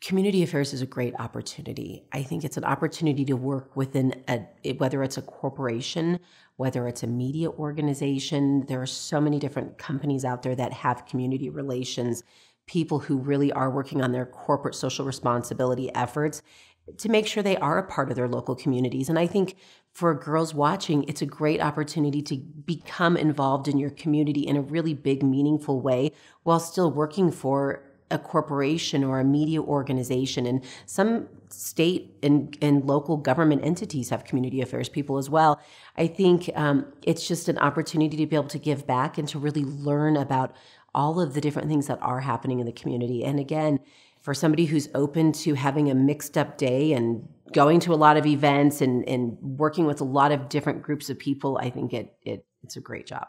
community affairs is a great opportunity. I think it's an opportunity to work within a whether it's a corporation, whether it's a media organization. There are so many different companies out there that have community relations, people who really are working on their corporate social responsibility efforts to make sure they are a part of their local communities. And I think for girls watching, it's a great opportunity to become involved in your community in a really big, meaningful way while still working for a corporation or a media organization. And some state and, and local government entities have community affairs people as well. I think um, it's just an opportunity to be able to give back and to really learn about all of the different things that are happening in the community. And again, for somebody who's open to having a mixed up day and going to a lot of events and, and working with a lot of different groups of people, I think it, it it's a great job.